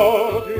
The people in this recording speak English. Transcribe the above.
Lord.